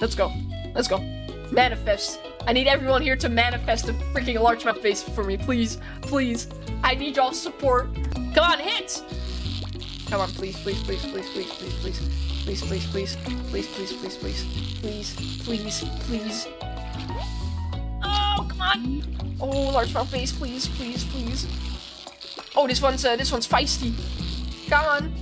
Let's go. Let's go. Manifest. I need everyone here to manifest a freaking largemouth bass for me, please. Please. I need y'all support. Come on, hit! Come on, please, please, please, please, please, please, please. Please, please, please. Please, please, please, please. Please, please, please. Oh, come on! Oh, largemouth face, please, please, please. Oh, this one's uh, this one's feisty. Come on.